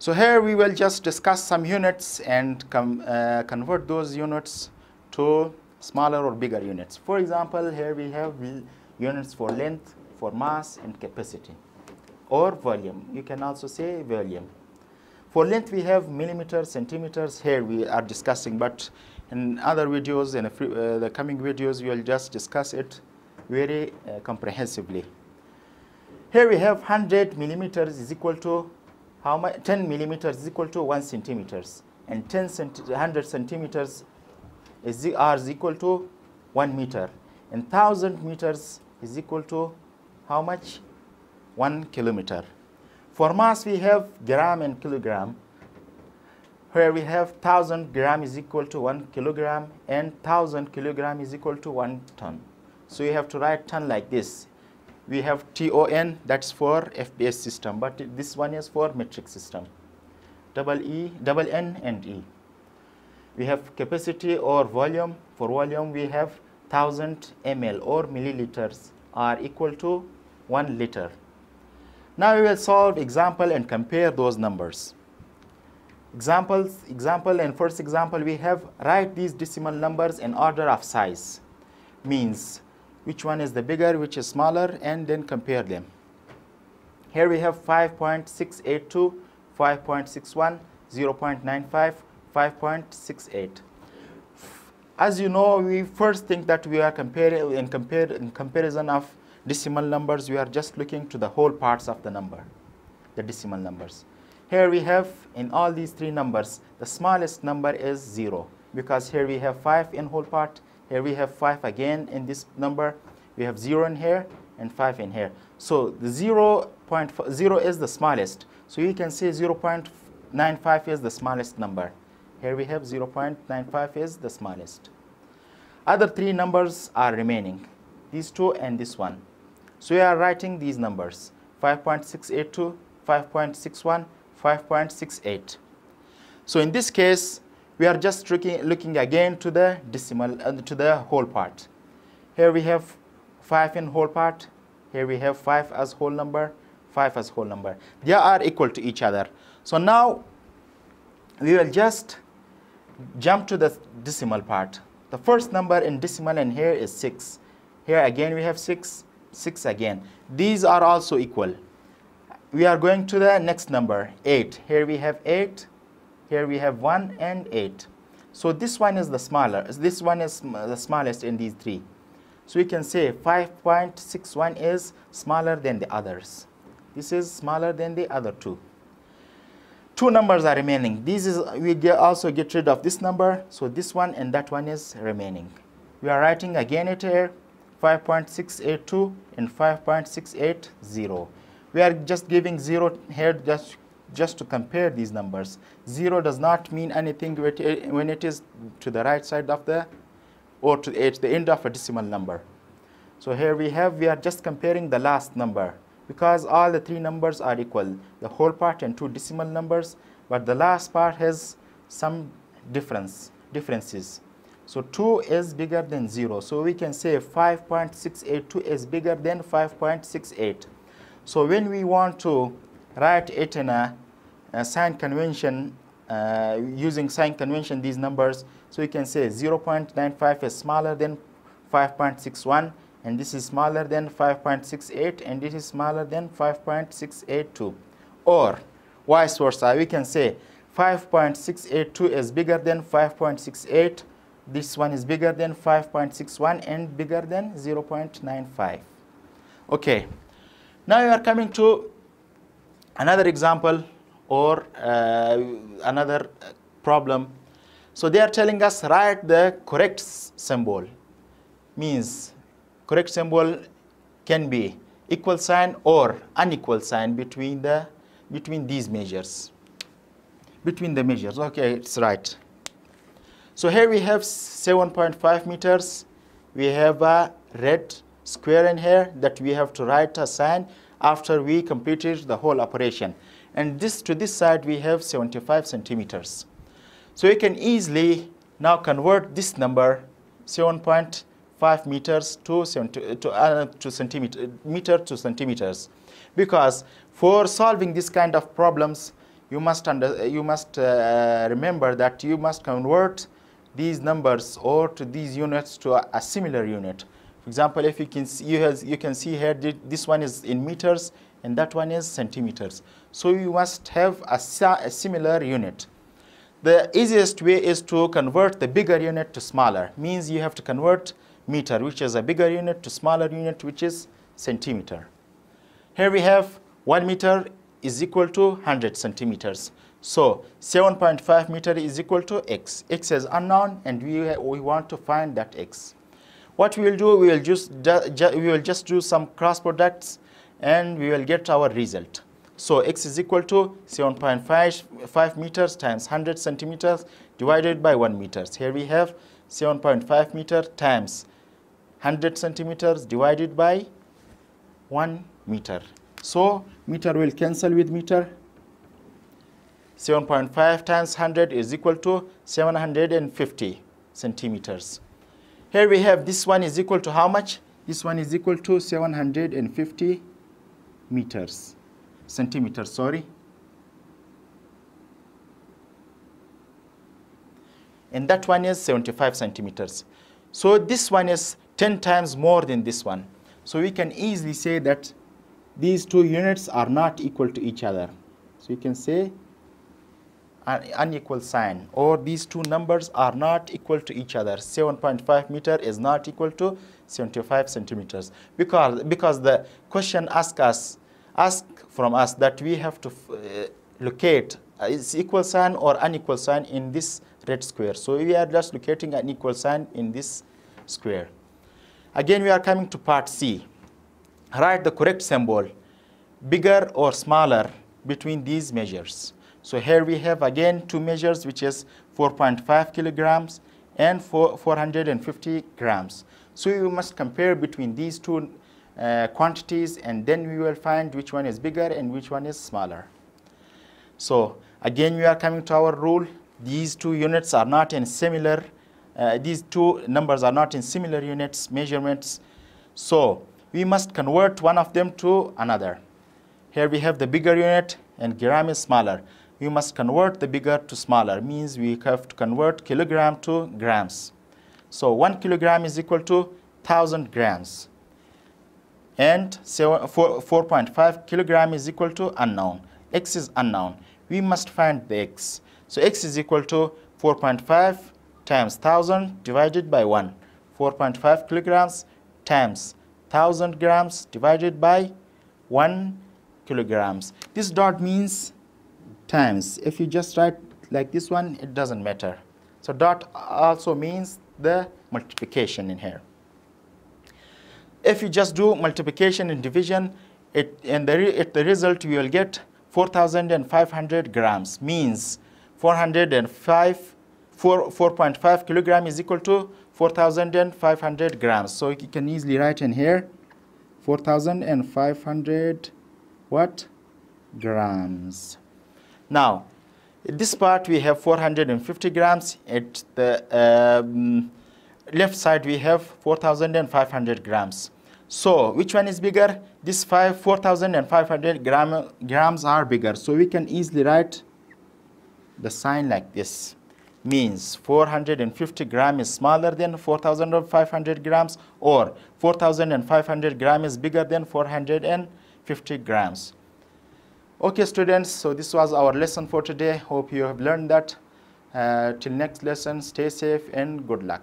So here we will just discuss some units and uh, convert those units to smaller or bigger units. For example, here we have units for length, for mass, and capacity, or volume. You can also say volume. For length, we have millimeters, centimeters. Here we are discussing, but in other videos, in uh, the coming videos, we will just discuss it very uh, comprehensively. Here we have 100 millimeters is equal to how much? 10 millimeters is equal to 1 centimeters, and 10 centi 100 centimeters is, r is equal to 1 meter, and 1000 meters is equal to how much? 1 kilometer. For mass, we have gram and kilogram, where we have 1000 gram is equal to 1 kilogram, and 1000 kilogram is equal to 1 ton. So you have to write ton like this. We have TON, that's for FPS system, but this one is for metric system. Double E, double N and E. We have capacity or volume. For volume, we have 1000 ml or milliliters are equal to 1 liter. Now we will solve example and compare those numbers. Examples, example and first example we have write these decimal numbers in order of size. Means which one is the bigger, which is smaller, and then compare them. Here we have 5.682, 5.61, 0.95, 5.68. As you know, we first think that we are comparing in, in comparison of decimal numbers, we are just looking to the whole parts of the number, the decimal numbers. Here we have in all these three numbers, the smallest number is 0 because here we have 5 in whole part, here we have 5 again in this number, we have 0 in here and 5 in here. So the 0, 0 is the smallest. So you can say 0 0.95 is the smallest number. Here we have 0.95 is the smallest. Other three numbers are remaining, these two and this one. So we are writing these numbers, 5.682, 5.61, 5.68. So in this case, we are just looking, looking again to the decimal, uh, to the whole part. Here we have 5 in whole part, here we have 5 as whole number, 5 as whole number. They are equal to each other. So now we will just jump to the decimal part. The first number in decimal in here is 6. Here again we have 6, 6 again. These are also equal. We are going to the next number, 8. Here we have 8, here we have 1 and 8. So this one is the smaller, this one is the smallest in these three. So we can say 5.61 is smaller than the others. This is smaller than the other two two numbers are remaining. This is we also get rid of this number, so this one and that one is remaining. We are writing again it here 5.682 and 5.680. We are just giving 0 here just just to compare these numbers. 0 does not mean anything when it is to the right side of the or to the end of a decimal number. So here we have we are just comparing the last number because all the three numbers are equal, the whole part and two decimal numbers, but the last part has some difference, differences. So 2 is bigger than 0. So we can say 5.682 is bigger than 5.68. So when we want to write it in a, a sign convention, uh, using sign convention these numbers, so we can say 0.95 is smaller than 5.61 and this is smaller than 5.68 and this is smaller than 5.682 or vice versa we can say 5.682 is bigger than 5.68 this one is bigger than 5.61 and bigger than 0.95 okay. Now we are coming to another example or uh, another problem. So they are telling us write the correct symbol. Means correct symbol can be equal sign or unequal sign between the between these measures. Between the measures. Okay it's right. So here we have 7.5 meters. We have a red square in here that we have to write a sign after we completed the whole operation and this to this side we have 75 centimeters so we can easily now convert this number 7.5 meters to, to, uh, to centimeter, meter to centimeters. Because for solving this kind of problems, you must, under, you must uh, remember that you must convert these numbers or to these units to a, a similar unit. For example, if you can see, you, has, you can see here, this one is in meters and that one is centimeters. So you must have a, a similar unit. The easiest way is to convert the bigger unit to smaller. Means you have to convert meter, which is a bigger unit, to smaller unit, which is centimeter. Here we have 1 meter is equal to 100 centimeters. So 7.5 meter is equal to x. x is unknown, and we, we want to find that x. What we will do, we will just, we will just do some cross products, and we will get our result. So x is equal to 7.5 meters times 100 centimeters divided by 1 meters. Here we have 7.5 meter times 100 centimeters divided by 1 meter. So meter will cancel with meter. 7.5 times 100 is equal to 750 centimeters. Here we have this one is equal to how much? This one is equal to 750 meters centimeters, sorry. And that one is 75 centimeters. So this one is 10 times more than this one. So we can easily say that these two units are not equal to each other. So you can say unequal sign or these two numbers are not equal to each other. 7.5 meter is not equal to 75 centimeters because, because the question asks us ask from us that we have to uh, locate uh, is equal sign or unequal sign in this red square. So we are just locating an equal sign in this square. Again, we are coming to part C. Write the correct symbol, bigger or smaller between these measures. So here we have again two measures, which is 4.5 kilograms and 4, 450 grams. So you must compare between these two uh, quantities and then we will find which one is bigger and which one is smaller. So again we are coming to our rule. These two units are not in similar, uh, these two numbers are not in similar units, measurements. So we must convert one of them to another. Here we have the bigger unit and gram is smaller. We must convert the bigger to smaller, means we have to convert kilogram to grams. So 1 kilogram is equal to 1000 grams and 4.5 kilogram is equal to unknown. x is unknown. We must find the x. So x is equal to 4.5 times 1000 divided by 1. 4.5 kilograms times 1000 grams divided by 1 kilograms. This dot means times. If you just write like this one, it doesn't matter. So dot also means the multiplication in here if you just do multiplication and division, it, and the, the result you will get 4,500 grams, means 405, 4, 4.5 kilogram is equal to 4,500 grams. So you can easily write in here 4,500 what? Grams. Now, this part we have 450 grams. At the um, left side we have 4,500 grams. So which one is bigger? This 5, 4,500 gram, grams are bigger. So we can easily write the sign like this. Means 450 gram is smaller than 4,500 grams or 4,500 gram is bigger than 450 grams. Okay students, so this was our lesson for today. Hope you have learned that. Uh, till next lesson, stay safe and good luck.